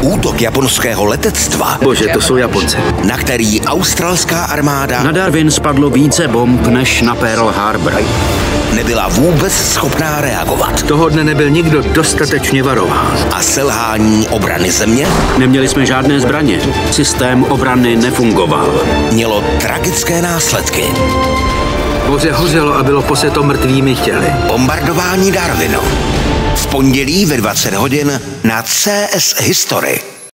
Útok japonského letectva, Bože, to jsou Japonci. na který australská armáda Na Darwin spadlo více bomb než na Pearl Harbor. nebyla vůbec schopná reagovat. Toho dne nebyl nikdo dostatečně varován. A selhání obrany země Neměli jsme žádné zbraně. Systém obrany nefungoval. mělo tragické následky. Moře hořelo a bylo poseto mrtvými těly. Bombardování Darwinu. V pondělí ve 20 hodin na CS History.